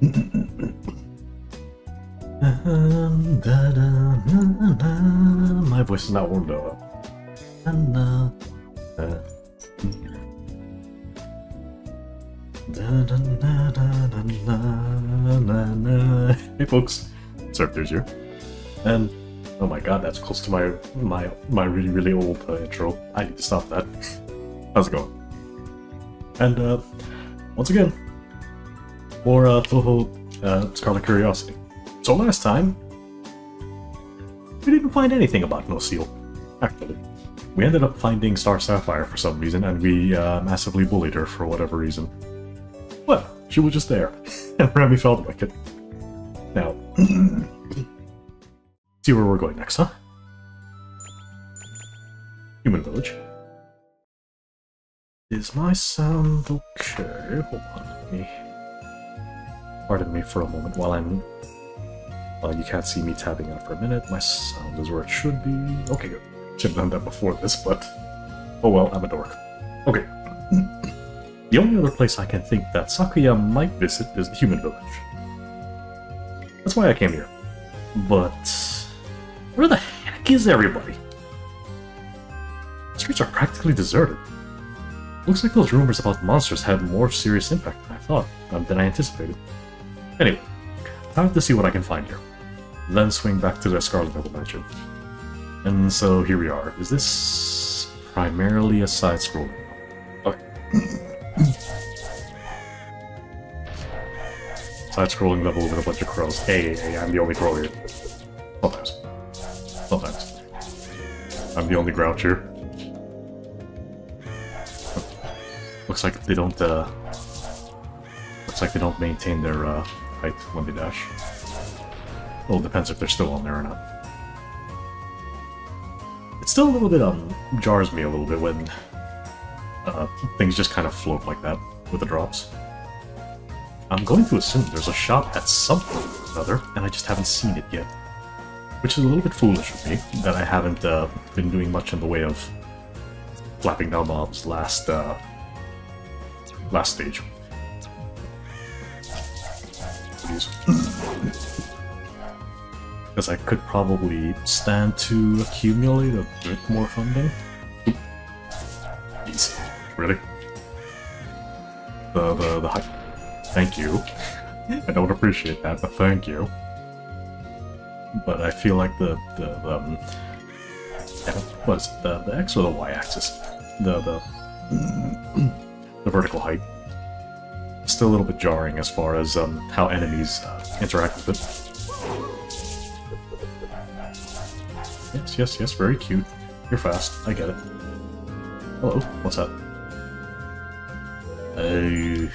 My voice is not warmed up. Hey folks, Seraph Tears you. And oh my god, that's close to my my my really really old uh, intro. I need to stop that. How's it going? And uh, once again, more uh, Touhou uh, Scarlet Curiosity. So last time, we didn't find anything about No Seal, actually. We ended up finding Star Sapphire for some reason, and we uh, massively bullied her for whatever reason. Well, she was just there, and Remy felt wicked. Now, see where we're going next, huh? Human Village. Is my sound okay? Hold on, let me... Pardon me for a moment while I'm... Well, you can't see me tapping out for a minute. My sound is where it should be. Okay, good. Should have done that before this, but... Oh well, I'm a dork. Okay. the only other place I can think that Sakuya might visit is the Human Village. That's why I came here. But... Where the heck is everybody? The streets are practically deserted. Looks like those rumors about monsters had more serious impact than I thought, um, than I anticipated. Anyway, time to see what I can find here. Then swing back to the Scarlet Devil Mansion. And so here we are. Is this primarily a side-scrolling? Okay. Side-scrolling level with a bunch of crows. Hey, hey, I'm the only crow here. Sometimes. Sometimes. I'm the only grouch here. Looks like they don't, uh... Looks like they don't maintain their, uh, height when they dash. Well, it depends if they're still on there or not. It still a little bit, um, jars me a little bit when, uh, things just kind of float like that with the drops. I'm going to assume there's a shop at some point or another, and I just haven't seen it yet. Which is a little bit foolish of me, that I haven't uh, been doing much in the way of flapping down mobs last, uh, last stage. Because I could probably stand to accumulate a bit more funding. Easy. Really? The, the, the high... Thank you. I don't appreciate that, but thank you. But I feel like the the, the um, what is it, the the x or the y axis, the the the vertical height, a little bit jarring as far as um how enemies uh, interact with it. Yes, yes, yes, very cute. You're fast. I get it. Hello, what's up? Uh,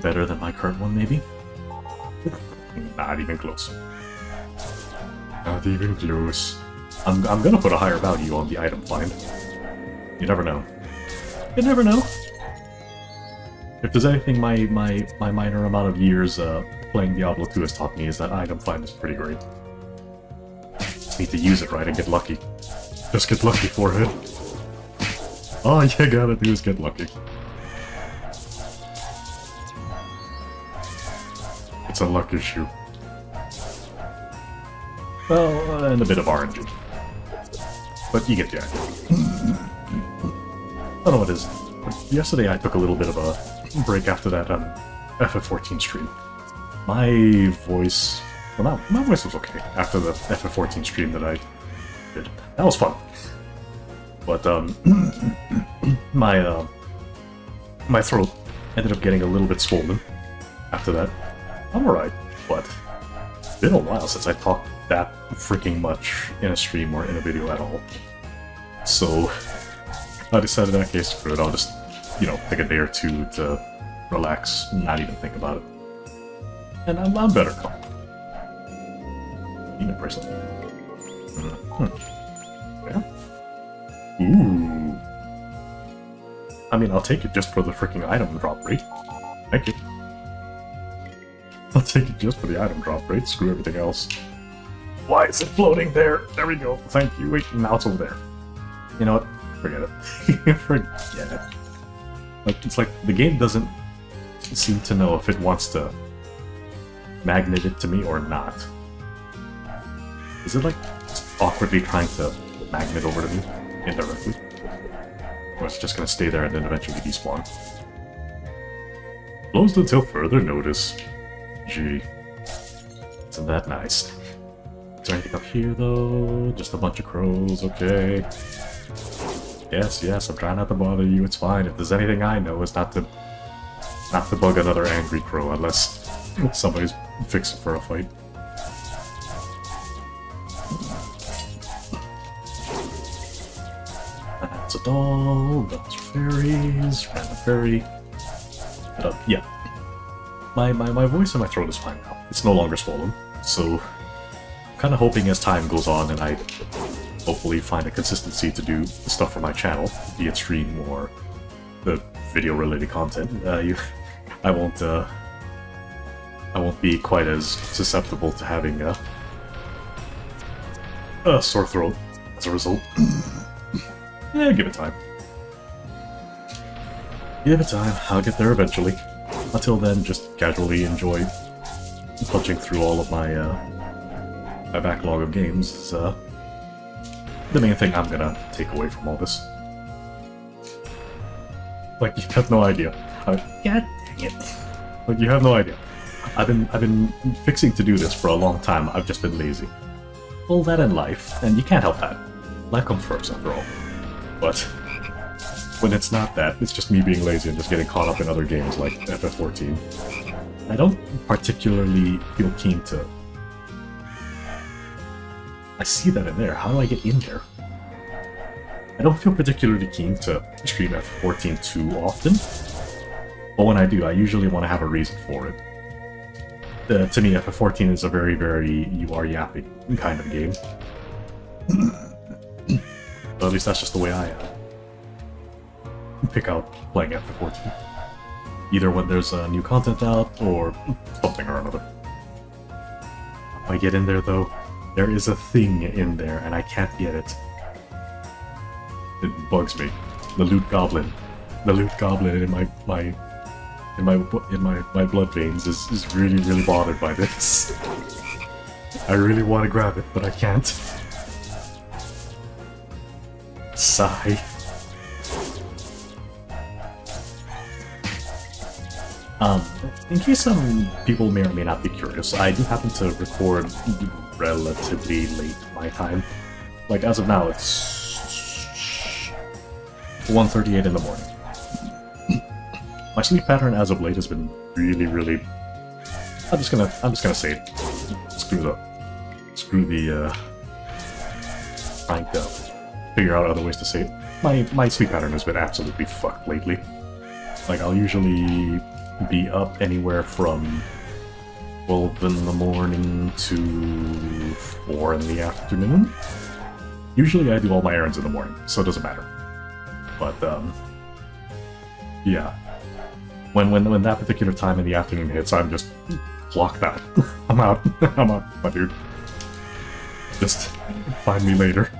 better than my current one, maybe? Not even close. Not even close. I'm, I'm gonna put a higher value on the item find. You never know. You never know. If there's anything my, my, my minor amount of years uh, playing Diablo 2 has taught me is that item find is pretty great. Need to use it right and get lucky. Just get lucky, forehead. All you gotta do is get lucky. It's a luck issue. Well, and a bit of RNG. But you get the idea. I don't know what it is. Yesterday I took a little bit of a break after that um, FF14 stream. My voice... Well, my, my voice was okay after the FF14 stream that I did. That was fun. But, um... my, uh... My throat ended up getting a little bit swollen after that. I'm alright, but it's been a while since I talked that freaking much in a stream or in a video at all. So I decided in that case, screw it, I'll just, you know, take a day or two to relax, not even think about it. And I'm, I'm better calm. Mm -hmm. Yeah. Ooh. I mean, I'll take it just for the freaking item drop rate. Thank you. I'll take it just for the item drop rate, screw everything else. Why is it floating there? There we go. Thank you. Wait, now it's over there. You know what? Forget it. Forget it. Like, it's like the game doesn't seem to know if it wants to magnet it to me or not. Is it like awkwardly trying to magnet over to me indirectly? Or is it just gonna stay there and then eventually despawn? Closed until further notice. Gee. Isn't that nice? Is there anything up here though? Just a bunch of crows, okay. Yes, yes, I'm trying not to bother you, it's fine. If there's anything I know, it's not to not to bug another angry crow unless somebody's fixing for a fight. That's a doll, that's fairies, random fairy. Uh, yeah. My, my, my voice in my throat is fine now. It's no longer swollen, so I'm kind of hoping as time goes on and I hopefully find a consistency to do the stuff for my channel, be it stream or the video-related content, uh, you, I won't, uh, I won't be quite as susceptible to having a, a sore throat as a result. yeah, give it time. Give it time, I'll get there eventually. Until then, just casually enjoy punching through all of my, uh, my backlog of games uh, the main thing I'm gonna take away from all this. Like, you have no idea. I, God dang it. Like, you have no idea. I've been, I've been fixing to do this for a long time, I've just been lazy. All that in life, and you can't help that. Life comes first, after all. But, when it's not that, it's just me being lazy and just getting caught up in other games like FF14. I don't particularly feel keen to I see that in there. How do I get in there? I don't feel particularly keen to stream F14 too often, but when I do, I usually want to have a reason for it. Uh, to me, F14 is a very, very you are yapping kind of game. but at least that's just the way I uh, pick out playing F14. Either when there's uh, new content out, or something or another. If I get in there though, there is a thing in there, and I can't get it. It bugs me. The loot goblin. The loot goblin in my my in my in my my blood veins is is really really bothered by this. I really want to grab it, but I can't. Sigh. Um, in case some people may or may not be curious, I do happen to record relatively late my time. Like, as of now, it's 1.38 in the morning. my sleep pattern as of late has been really, really... I'm just gonna, I'm just gonna say it. Screw the... Screw the, uh... Trying to figure out other ways to say it. My, my sleep pattern has been absolutely fucked lately. Like, I'll usually be up anywhere from 12 in the morning to 4 in the afternoon. Usually I do all my errands in the morning, so it doesn't matter. But, um, yeah. When, when, when that particular time in the afternoon hits, I'm just blocked out. I'm out. I'm out, my dude. Just find me later.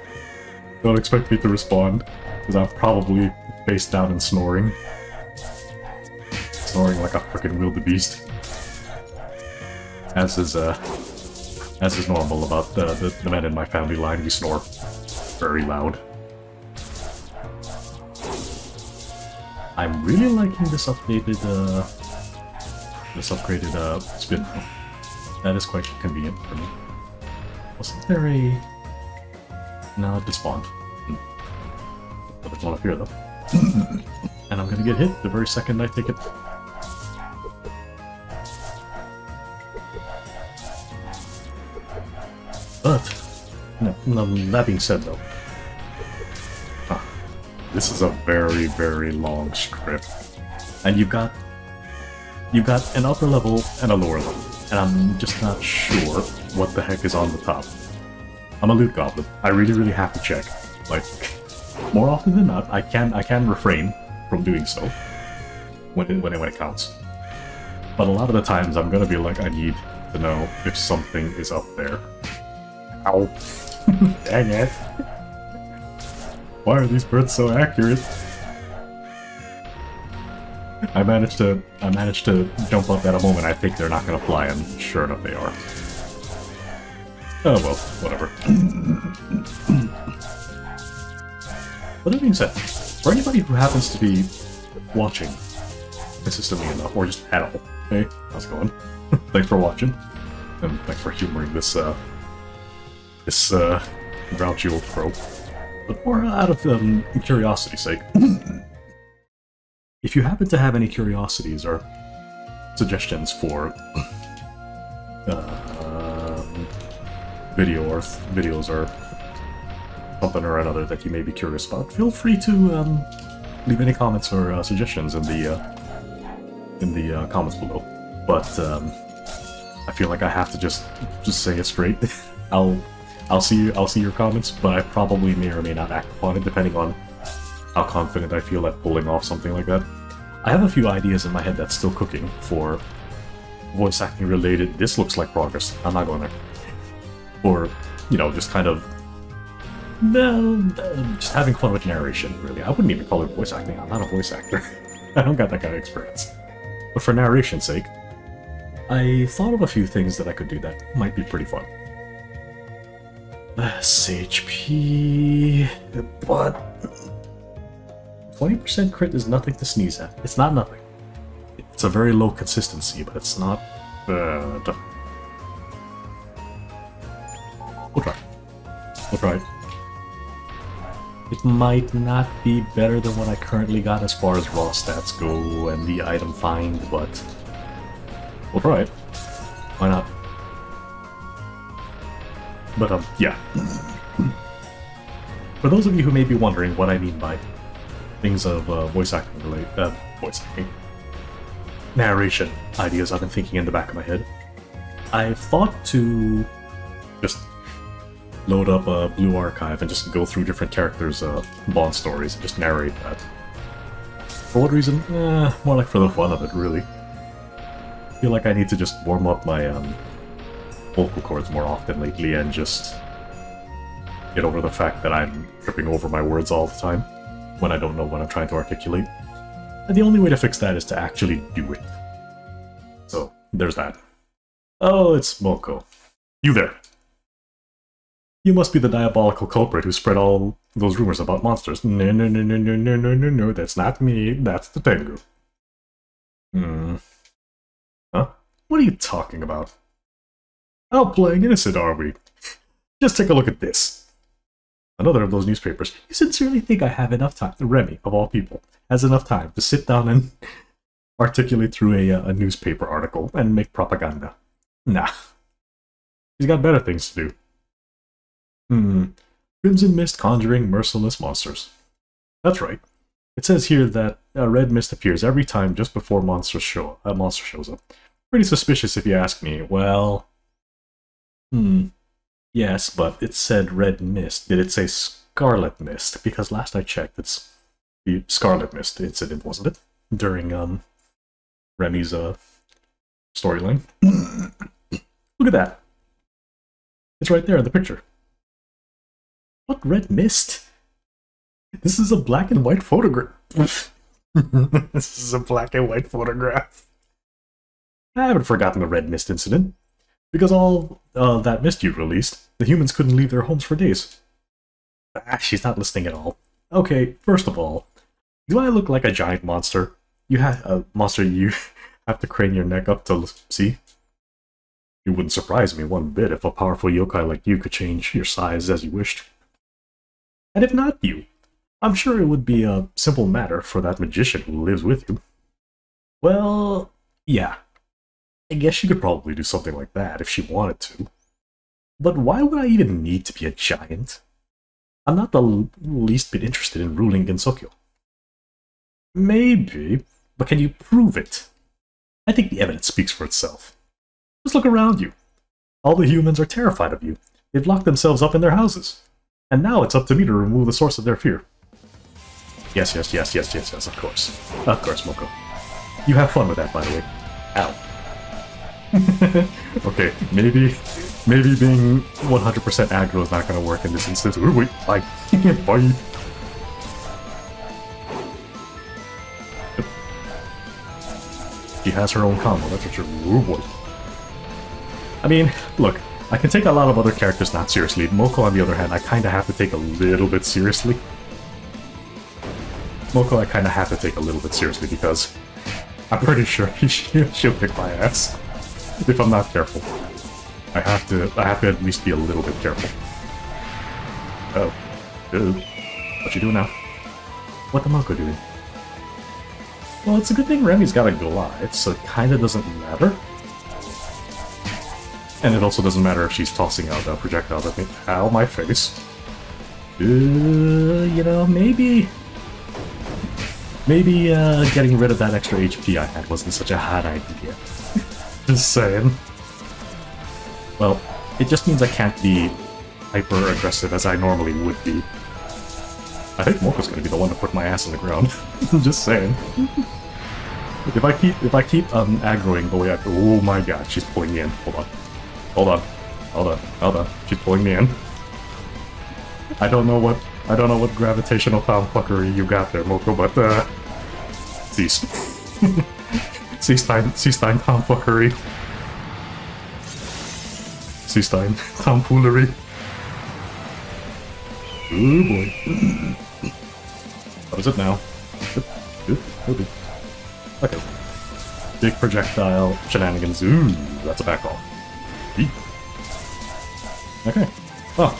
Don't expect me to respond, because I'm probably face down and snoring. Snoring like a freaking wildebeest as is uh, as is normal about the, the, the men in my family line. We snore very loud. I'm really liking this updated, uh, this upgraded uh, spin That is quite convenient for me. Wasn't there a... No, it despawned. Hmm. But there's one up here, though. and I'm gonna get hit the very second I take it But, no, no, that being said though, huh, this is a very, very long strip. And you've got, you've got an upper level and a lower level, and I'm just not sure what the heck is on the top. I'm a loot goblin. I really, really have to check. Like, more often than not, I can I can refrain from doing so when it, when it, when it counts. But a lot of the times, I'm gonna be like, I need to know if something is up there. Ow. Dang it. Why are these birds so accurate? I managed to I managed to jump up at a moment I think they're not gonna fly, and sure enough they are. Oh well, whatever. but that being said, for anybody who happens to be watching consistently enough, or just at all, hey, how's it going? thanks for watching, and thanks for humoring this uh this uh grouchy old crow. But more out of um, curiosity's sake. if you happen to have any curiosities or suggestions for uh, video or videos or something or another that you may be curious about, feel free to um, leave any comments or uh, suggestions in the uh, in the uh, comments below. But um, I feel like I have to just just say it straight. I'll I'll see you I'll see your comments, but I probably may or may not act upon it depending on how confident I feel at pulling off something like that. I have a few ideas in my head that's still cooking for voice acting related. This looks like progress. I'm not going there. Or, you know, just kind of no, just having fun with narration, really. I wouldn't even call it voice acting. I'm not a voice actor. I don't got that kind of experience. But for narration's sake, I thought of a few things that I could do that might be pretty fun. SHP, but 20% crit is nothing to sneeze at. It's not nothing. It's a very low consistency, but it's not uh, bad. We'll try. We'll try. It might not be better than what I currently got as far as raw stats go and the item find, but we'll try it. But, um, yeah. For those of you who may be wondering what I mean by things of uh, voice acting related, uh, voice acting, narration ideas I've been thinking in the back of my head, I've thought to just load up a blue archive and just go through different characters' uh, Bond stories and just narrate that. For what reason? Eh, more like for the fun of it, really. I feel like I need to just warm up my um, vocal cords more often lately and just get over the fact that I'm tripping over my words all the time when I don't know what I'm trying to articulate. And the only way to fix that is to actually do it. So, there's that. Oh, it's Mokou. You there. You must be the diabolical culprit who spread all those rumors about monsters. No, no, no, no, no, no, no, no, no, that's not me. That's the Tengu. Hmm. Huh? What are you talking about? How playing innocent are we? Just take a look at this. Another of those newspapers. You sincerely think I have enough time, The Remy, of all people, has enough time to sit down and articulate through a, uh, a newspaper article and make propaganda? Nah. He's got better things to do. Hmm. Crimson Mist conjuring merciless monsters. That's right. It says here that a red mist appears every time just before monsters show a monster shows up. Pretty suspicious if you ask me. Well, Hmm. Yes, but it said red mist. Did it say scarlet mist? Because last I checked, it's the scarlet mist incident, wasn't it? During um Remy's uh storyline. Look at that. It's right there in the picture. What red mist? This is a black and white photograph. this is a black and white photograph. I haven't forgotten the red mist incident. Because all uh, that mist you released, the humans couldn't leave their homes for days. Ah, she's not listening at all. Okay, first of all, do I look like a giant monster? You have a monster you have to crane your neck up to see? It wouldn't surprise me one bit if a powerful yokai like you could change your size as you wished. And if not you, I'm sure it would be a simple matter for that magician who lives with you. Well, yeah, I guess she could probably do something like that if she wanted to. But why would I even need to be a giant? I'm not the least bit interested in ruling Gensokyo. Maybe, but can you prove it? I think the evidence speaks for itself. Just look around you. All the humans are terrified of you. They've locked themselves up in their houses. And now it's up to me to remove the source of their fear. Yes, yes, yes, yes, yes, yes, of course. Of course, Mokou. You have fun with that, by the way. Ow. okay, maybe maybe being 100% aggro is not going to work in this instance. Ooh, wait, bye. bye. She has her own combo, that's for sure. Ooh boy. I mean, look, I can take a lot of other characters not seriously. Mokou, on the other hand, I kind of have to take a little bit seriously. Mokou, I kind of have to take a little bit seriously because I'm pretty sure she'll kick my ass if I'm not careful. I have to. I have to at least be a little bit careful. Oh, Ooh. what you doing now? What the Mokou doing? Well, it's a good thing Remy's got a glide, so it kind of doesn't matter. And it also doesn't matter if she's tossing out a projectile at me. Ow, my face. Uh, you know, maybe... Maybe uh, getting rid of that extra HP I had wasn't such a hot idea. Just saying. Well, it just means I can't be hyper-aggressive as I normally would be. I think Mokou's gonna be the one to put my ass on the ground. just saying. if I keep if I keep um aggroing the way I oh my god, she's pulling me in. Hold on. Hold on. Hold on. Hold on. She's pulling me in. I don't know what I don't know what gravitational tomfuckery you got there, Mokou, but uh cease. Cease time tomfuckery. Time tomfoolery. Oh boy. what is it now? Okay. Big projectile shenanigans. Ooh, that's a back off. Okay. Oh.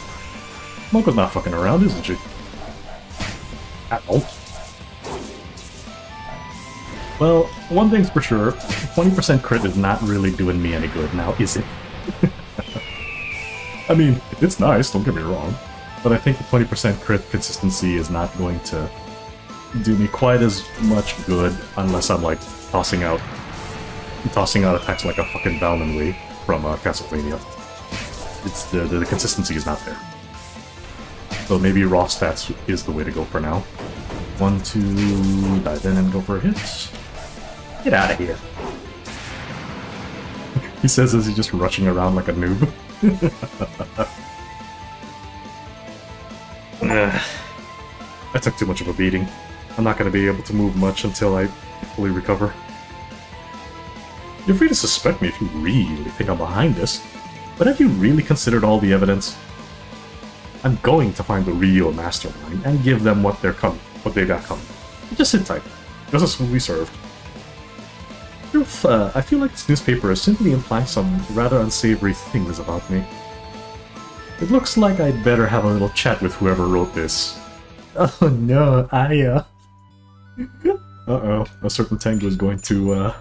Mokou's not fucking around, isn't she? At all. Well, one thing's for sure, 20% crit is not really doing me any good now, is it? I mean, it's nice, don't get me wrong, but I think the 20% crit consistency is not going to do me quite as much good unless I'm like tossing out tossing out attacks like a fucking Balnonway from uh, Castlevania. It's the, the, the consistency is not there. So maybe raw stats is the way to go for now. One, two, dive in and go for a hit. Get out of here. he says as he's just rushing around like a noob. I took too much of a beating. I'm not going to be able to move much until I fully recover. You're free to suspect me if you really think I'm behind this, but have you really considered all the evidence? I'm going to find the real mastermind and give them what they're coming, what they got coming. Just sit tight. Justice will be served. Uh, I feel like this newspaper is simply implying some rather unsavory things about me. It looks like I'd better have a little chat with whoever wrote this. Oh no, I, uh... Uh-oh, a certain Tengu is going to, uh...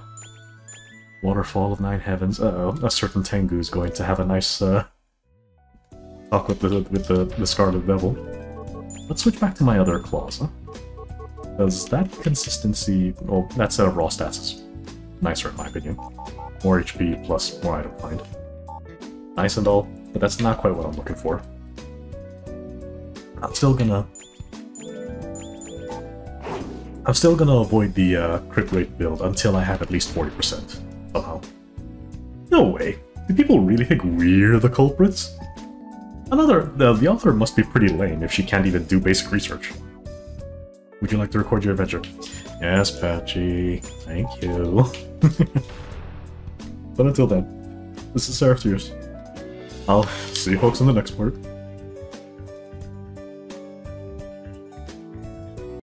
Waterfall of Nine Heavens. Uh-oh, a certain Tengu is going to have a nice uh, talk with the with the, the Scarlet Devil. Let's switch back to my other claws, huh? Does that consistency... Well, that's uh, raw stats is nicer in my opinion. More HP plus more item find. Nice and all, but that's not quite what I'm looking for. I'm still gonna... I'm still gonna avoid the uh, crit rate build until I have at least 40% somehow. No way. Do people really think we're the culprits? Another, the, the author must be pretty lame if she can't even do basic research. Would you like to record your adventure? Yes, Patchy. Thank you. but until then, this is Seraph Tears. I'll see you folks in the next part.